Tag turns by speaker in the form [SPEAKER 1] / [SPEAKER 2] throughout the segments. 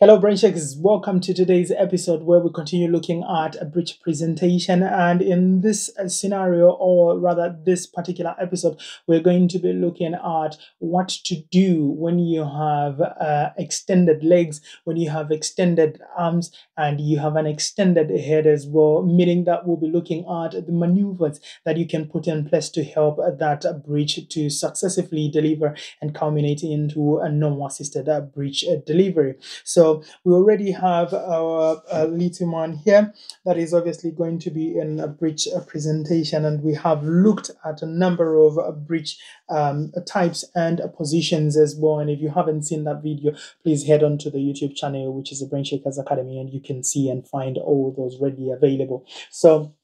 [SPEAKER 1] Hello, Brain Shakers. Welcome to today's episode where we continue looking at a breech presentation. And in this uh, scenario, or rather, this particular episode, we're going to be looking at what to do when you have uh, extended legs, when you have extended arms, and you have an extended head as well. Meaning that we'll be looking at the maneuvers that you can put in place to help that breech to successfully deliver and culminate into a normal assisted uh, uh, delivery. So so we already have our uh, little man here that is obviously going to be in a breech uh, presentation and we have looked at a number of uh, breech um, types and positions as well. And if you haven't seen that video, please head on to the YouTube channel, which is the Brain Shakers Academy, and you can see and find all those readily available. So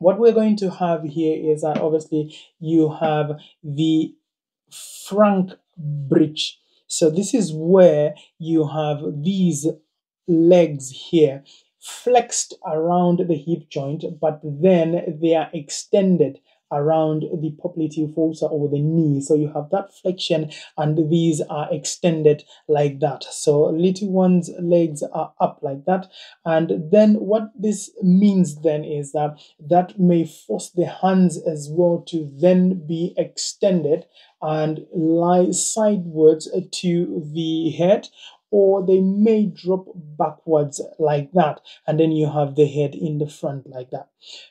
[SPEAKER 1] what we're going to have here is that obviously you have the Frank breech so this is where you have these legs here flexed around the hip joint, but then they are extended around the popliteal fossa or the knee. So you have that flexion and these are extended like that. So little one's legs are up like that. And then what this means then is that that may force the hands as well to then be extended and lie sidewards to the head or they may drop backwards like that. And then you have the head in the front like that.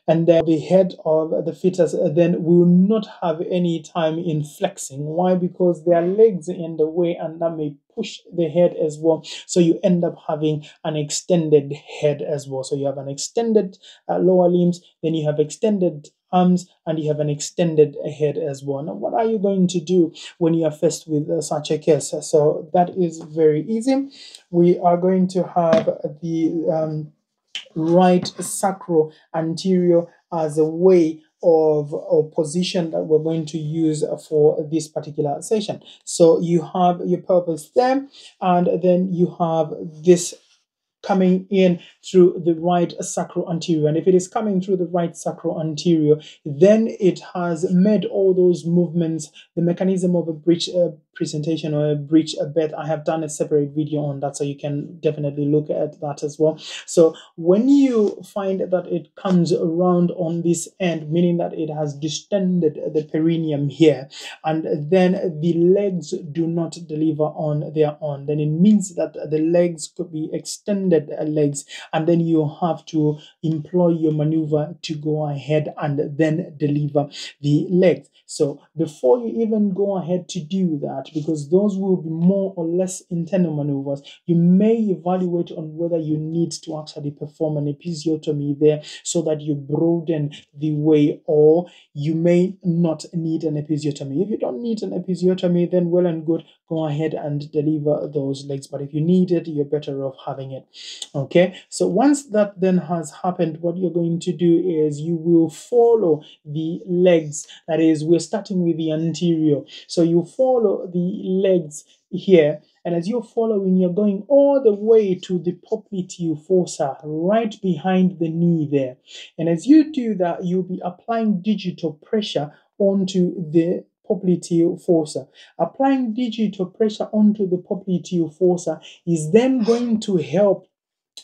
[SPEAKER 1] And then the head of the fetus then will not have any time in flexing. Why? Because their legs in the way and that may push the head as well. So you end up having an extended head as well. So you have an extended uh, lower limbs then you have extended arms and you have an extended head as well. Now, what are you going to do when you are faced with uh, such a case? So that is very easy. We are going to have the um, right sacro anterior as a way of position that we're going to use for this particular session. So you have your pelvis there, and then you have this coming in through the right sacroanterior. And if it is coming through the right sacroanterior, then it has made all those movements, the mechanism of a breech uh, presentation or a breech a bed. I have done a separate video on that, so you can definitely look at that as well. So when you find that it comes around on this end, meaning that it has distended the perineum here, and then the legs do not deliver on their own, then it means that the legs could be extended legs, and then you have to employ your maneuver to go ahead and then deliver the legs. So before you even go ahead to do that, because those will be more or less internal maneuvers, you may evaluate on whether you need to actually perform an episiotomy there so that you broaden the way, or you may not need an episiotomy. If you don't need an episiotomy, then well and good, go ahead and deliver those legs. But if you need it, you're better off having it. Okay, so once that then has happened, what you're going to do is you will follow the legs. That is, we're starting with the anterior. So you follow the legs here. And as you're following, you're going all the way to the popliteal fossa, right behind the knee there. And as you do that, you'll be applying digital pressure onto the popliteal fossa. Applying digital pressure onto the popliteal fossa is then going to help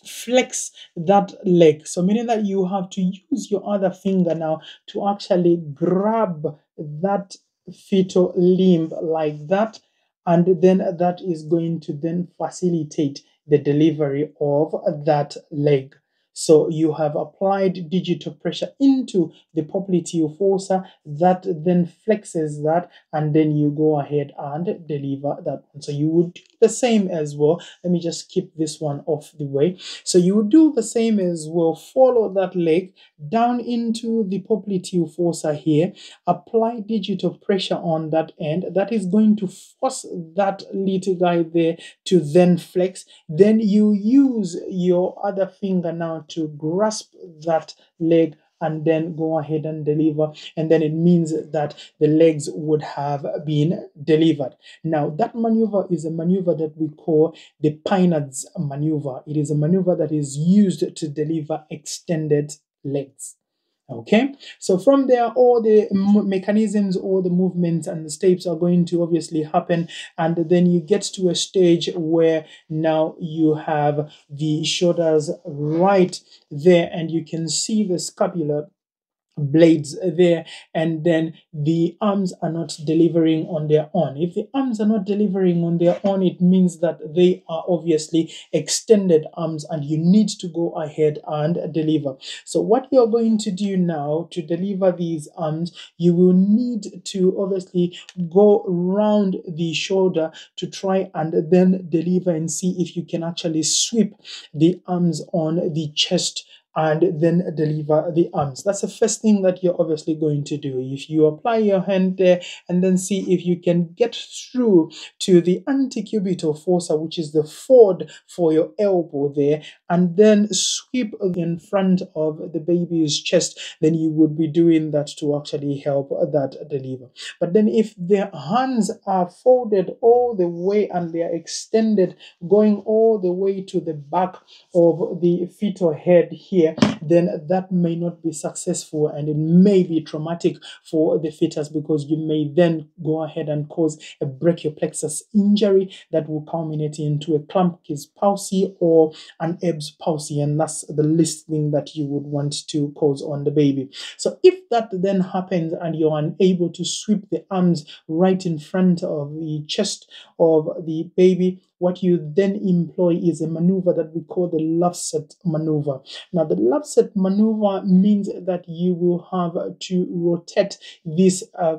[SPEAKER 1] flex that leg. So meaning that you have to use your other finger now to actually grab that fetal limb like that and then that is going to then facilitate the delivery of that leg. So you have applied digital pressure into the popliteal fossa that then flexes that and then you go ahead and deliver that. So you would the same as well. Let me just keep this one off the way. So you do the same as well. Follow that leg down into the popliteal fossa here. Apply digital pressure on that end. That is going to force that little guy there to then flex. Then you use your other finger now to grasp that leg and then go ahead and deliver. And then it means that the legs would have been delivered. Now that maneuver is a maneuver that we call the Pinard's maneuver. It is a maneuver that is used to deliver extended legs Okay, so from there, all the mechanisms, all the movements and the steps are going to obviously happen, and then you get to a stage where now you have the shoulders right there, and you can see the scapula blades there and then the arms are not delivering on their own. If the arms are not delivering on their own it means that they are obviously extended arms and you need to go ahead and deliver. So what you're going to do now to deliver these arms you will need to obviously go round the shoulder to try and then deliver and see if you can actually sweep the arms on the chest and then deliver the arms. That's the first thing that you're obviously going to do. If you apply your hand there and then see if you can get through to the antecubital fossa, which is the ford for your elbow there, and then sweep in front of the baby's chest, then you would be doing that to actually help that deliver. But then if their hands are folded all the way and they are extended, going all the way to the back of the fetal head here, then that may not be successful and it may be traumatic for the fetus because you may then go ahead and cause a brachial plexus injury that will culminate into a Klumpke's palsy or an Erb's palsy, and that's the least thing that you would want to cause on the baby. So if that then happens and you're unable to sweep the arms right in front of the chest of the baby, what you then employ is a maneuver that we call the Lovset maneuver. Now, the Lovset maneuver means that you will have to rotate this uh,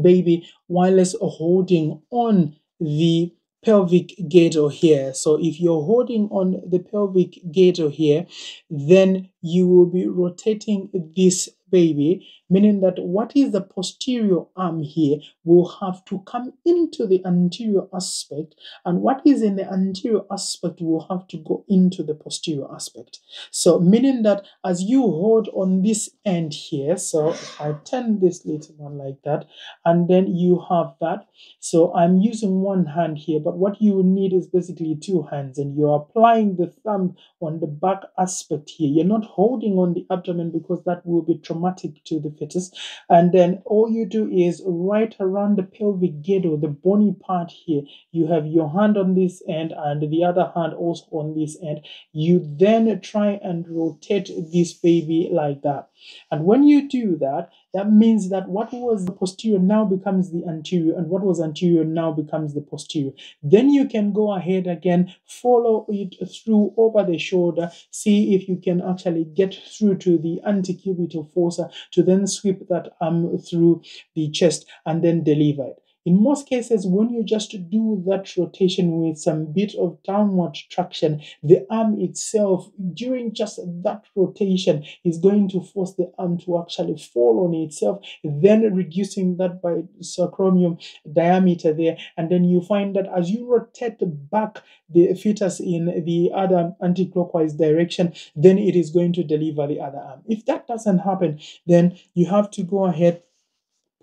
[SPEAKER 1] baby whilst holding on the pelvic girdle here. So if you're holding on the pelvic girdle here, then you will be rotating this baby, meaning that what is the posterior arm here will have to come into the anterior aspect, and what is in the anterior aspect will have to go into the posterior aspect. So, meaning that as you hold on this end here, so I turn this little one like that, and then you have that. So, I'm using one hand here, but what you need is basically two hands, and you're applying the thumb on the back aspect here. You're not holding on the abdomen because that will be traumatic to the fetus. And then all you do is right around the pelvic girdle, the bony part here, you have your hand on this end and the other hand also on this end. You then try and rotate this baby like that. And when you do that, that means that what was the posterior now becomes the anterior, and what was anterior now becomes the posterior. Then you can go ahead again, follow it through over the shoulder, see if you can actually get through to the antecubital fossa to then sweep that arm through the chest and then deliver it. In most cases, when you just do that rotation with some bit of downward traction, the arm itself, during just that rotation, is going to force the arm to actually fall on itself, then reducing that by sacromium diameter there. And then you find that as you rotate back the fetus in the other anti-clockwise direction, then it is going to deliver the other arm. If that doesn't happen, then you have to go ahead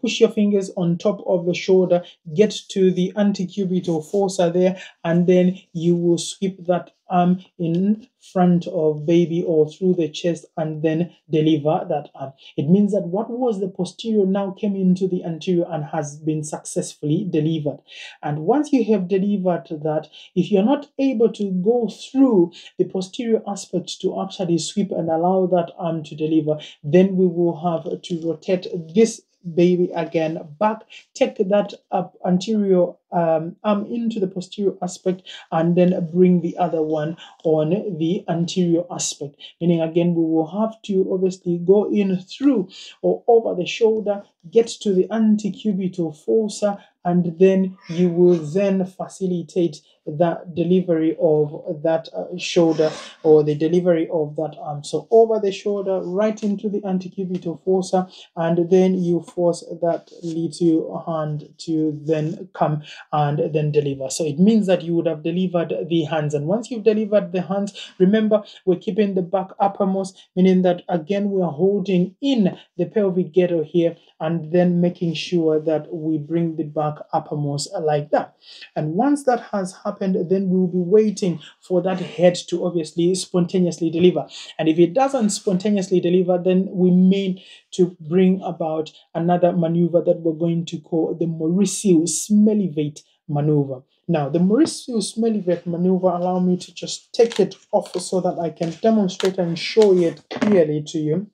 [SPEAKER 1] push your fingers on top of the shoulder, get to the antecubital fossa there, and then you will sweep that arm in front of baby or through the chest and then deliver that arm. It means that what was the posterior now came into the anterior and has been successfully delivered. And once you have delivered that, if you're not able to go through the posterior aspect to actually sweep and allow that arm to deliver, then we will have to rotate this baby again. Back take that up anterior um, arm into the posterior aspect and then bring the other one on the anterior aspect. Meaning again we will have to obviously go in through or over the shoulder get to the antecubital fossa and then you will then facilitate the delivery of that uh, shoulder or the delivery of that arm. So over the shoulder, right into the antecubital fossa, and then you force that little hand to then come and then deliver. So it means that you would have delivered the hands. And once you've delivered the hands, remember we're keeping the back uppermost, meaning that again we are holding in the pelvic girdle here and then making sure that we bring the back uppermost like that. And once that has happened, then we'll be waiting for that head to obviously spontaneously deliver. And if it doesn't spontaneously deliver, then we mean to bring about another maneuver that we're going to call the Mauriceau Smellie Veit's maneuver. Now, the Mauriceau Smellie Veit's maneuver, allow me to just take it off so that I can demonstrate and show it clearly to you.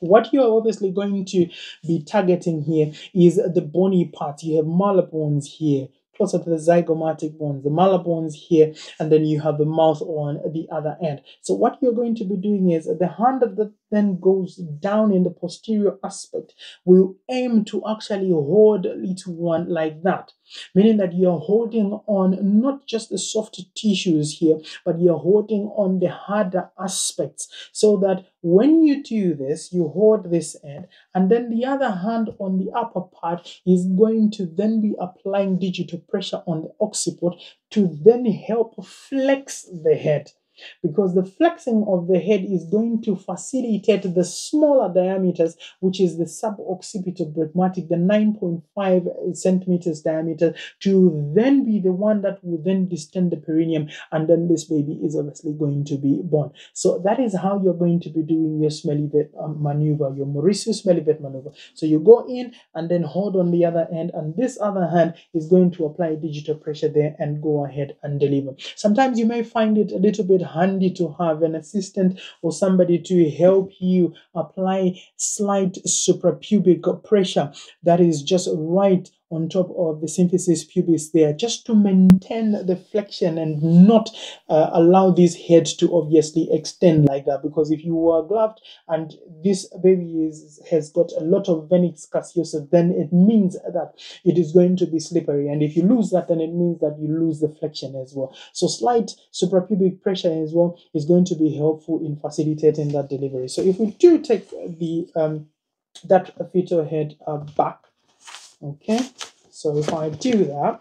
[SPEAKER 1] What you're obviously going to be targeting here is the bony part. You have malar bones here, closer to the zygomatic bones, the malar bones here, and then you have the mouth on the other end. So what you're going to be doing is the hand that then goes down in the posterior aspect. Will aim to actually hold little one like that, meaning that you're holding on not just the soft tissues here, but you're holding on the harder aspects so that when you do this, you hold this end, and then the other hand on the upper part is going to then be applying digital pressure on the occiput to then help flex the head because the flexing of the head is going to facilitate the smaller diameters, which is the suboccipitobregmatic, the 9.5 centimeters diameter, to then be the one that will then distend the perineum, and then this baby is obviously going to be born. So that is how you're going to be doing your Smellie Veit's um, maneuver, your Mauriceau Smellivates maneuver. So you go in and then hold on the other end, and this other hand is going to apply digital pressure there and go ahead and deliver. Sometimes you may find it a little bit handy to have an assistant or somebody to help you apply slight suprapubic pressure that is just right on top of the symphysis pubis there just to maintain the flexion and not uh, allow this head to obviously extend like that. Because if you are gloved and this baby is has got a lot of vernix caseosa then it means that it is going to be slippery. And if you lose that then it means that you lose the flexion as well. So slight suprapubic pressure as well is going to be helpful in facilitating that delivery. So if we do take the um that fetal head uh, back okay so if I do that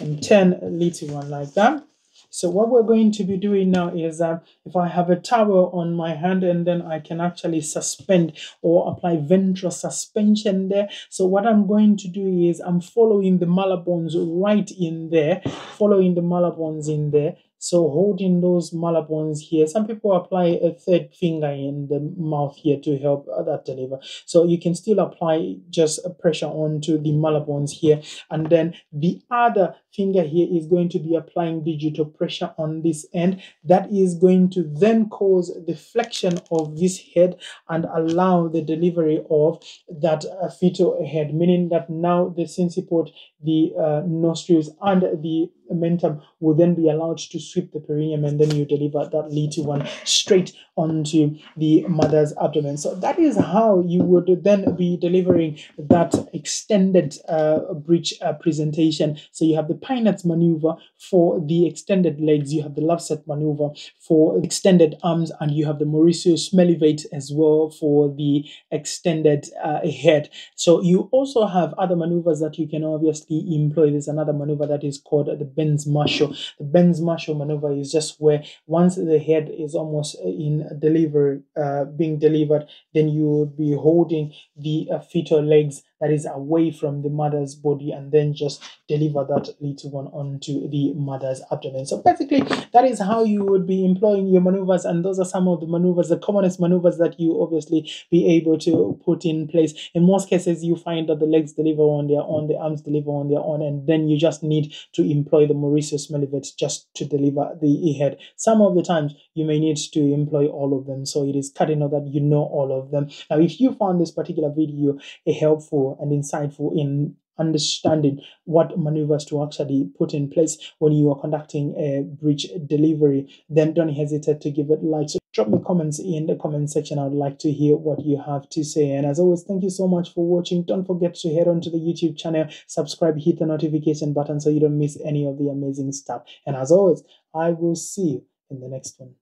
[SPEAKER 1] and turn a little one like that so what we're going to be doing now is uh, if I have a towel on my hand and then I can actually suspend or apply ventral suspension there. So what I'm going to do is I'm following the malar bones right in there, following the malar bones in there. So holding those malar bones here, some people apply a third finger in the mouth here to help that deliver. So you can still apply just pressure onto the malar bones here. And then the other finger here is going to be applying digital pressure on this end. That is going to then cause the flexion of this head and allow the delivery of that uh, fetal head, meaning that now the sinciput, the uh, nostrils, and the mentum will then be allowed to sweep the perineum and then you deliver that little one straight onto the mother's abdomen. So that is how you would then be delivering that extended uh, breech uh, presentation. So you have the Pinard's maneuver for the extended legs, you have the Lovset maneuver for extended arms, and you have the Mauriceau Smellie Veit's as well for the extended uh, head. So you also have other maneuvers that you can obviously employ. There's another maneuver that is called the Burns Marshall. The Burns Marshall maneuver is just where once the head is almost in delivery, uh, being delivered, then you would be holding the uh, fetal legs that is away from the mother's body and then just deliver that little one onto the mother's abdomen. So basically, that is how you would be employing your maneuvers, and those are some of the maneuvers, the commonest maneuvers that you obviously be able to put in place. In most cases, you find that the legs deliver on their own, the arms deliver on their own, and then you just need to employ the Mauriceau Smellie Veit's just to deliver the head. Some of the times you may need to employ all of them, so it is cutting out that you know all of them. Now, if you found this particular video a and insightful in understanding what maneuvers to actually put in place when you are conducting a breech delivery, then don't hesitate to give it like. So drop me comments in the comment section. I would like to hear what you have to say. And as always, thank you so much for watching. Don't forget to head on to the YouTube channel, subscribe, hit the notification button so you don't miss any of the amazing stuff. And as always, I will see you in the next one.